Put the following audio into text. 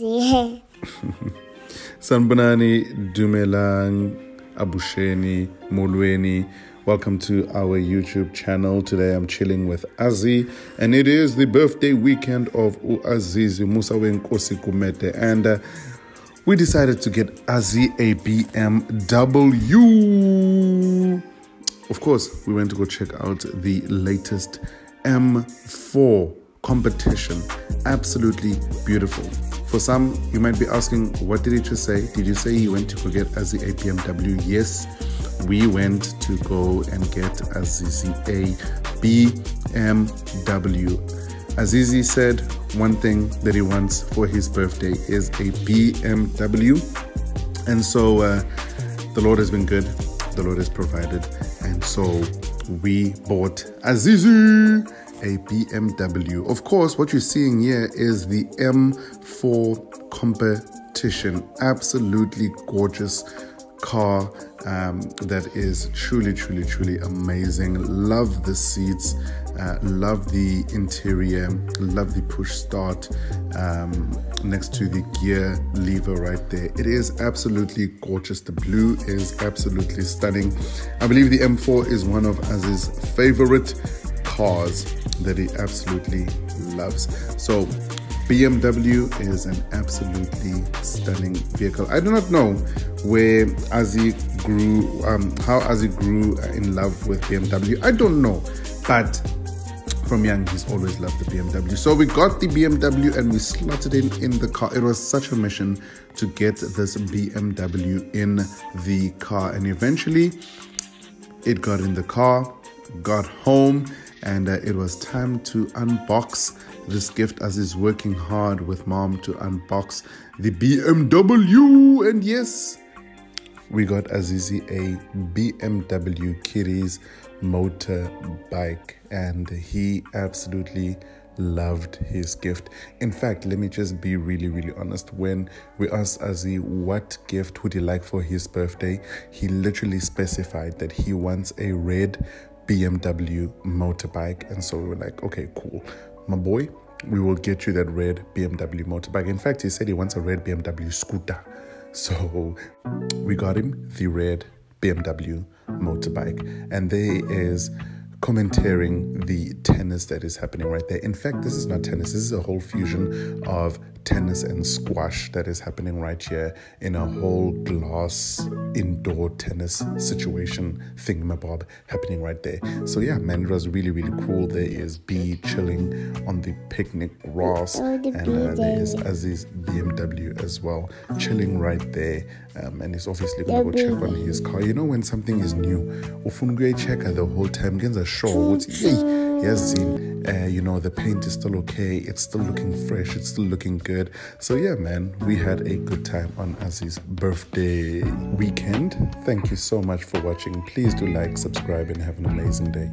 Sanbonani, Dumelang, Abusheni, Molweni. Welcome to our YouTube channel. Today I'm chilling with Azi, and it is the birthday weekend of Azizi Musa Wenkosi Gumede. And uh, we decided to get Azi a BMW. Of course, we went to go check out the latest M4 competition. Absolutely beautiful. For some, you might be asking, what did he just say? Did you say he went to go get Azi a BMW? Yes, we went to go and get Azizi a BMW. Azizi said one thing that he wants for his birthday is a BMW. And so uh, the Lord has been good, the Lord has provided. And so we bought Azizi a BMW. Of course, what you're seeing here is the M4 competition. Absolutely gorgeous car um, that is truly, truly, truly amazing. Love the seats, uh, love the interior, love the push start um, next to the gear lever right there. It is absolutely gorgeous. The blue is absolutely stunning. I believe the M4 is one of Az's favorite cars that he absolutely loves. So BMW is an absolutely stunning vehicle. I do not know where Azzy grew, um, how Azzy grew in love with BMW. I don't know, but from young he's always loved the BMW. So we got the BMW and we slotted in in the car. It was such a mission to get this BMW in the car, and eventually it got in the car, got home and uh, it was time to unbox this gift as he's working hard with mom to unbox the BMW. And yes, we got Azizi a BMW Kiddies motorbike, and he absolutely loved his gift. In fact, let me just be really, really honest. When we asked Azi what gift would he like for his birthday, he literally specified that he wants a red BMW motorbike. And so we were like, okay, cool. My boy, we will get you that red BMW motorbike. In fact, he said he wants a red BMW scooter. So we got him the red BMW motorbike. And there is commentating the tennis that is happening right there. In fact, this is not tennis, this is a whole fusion of tennis and squash that is happening right here in a whole glass indoor tennis situation thingamabob happening right there. So yeah, man, it was really really cool. There is B chilling on the picnic grass, oh, the and uh, there is Aziz BMW as well chilling right there. Um, and he's obviously gonna go check on his car. You know when something is new, ufuna check the whole time. Get a show. Yes, uh, you know the paint is still okay. It's still looking fresh. It's still looking good. So yeah, man, we had a good time on Azzy's birthday weekend. Thank you so much for watching. Please do like, subscribe, and have an amazing day.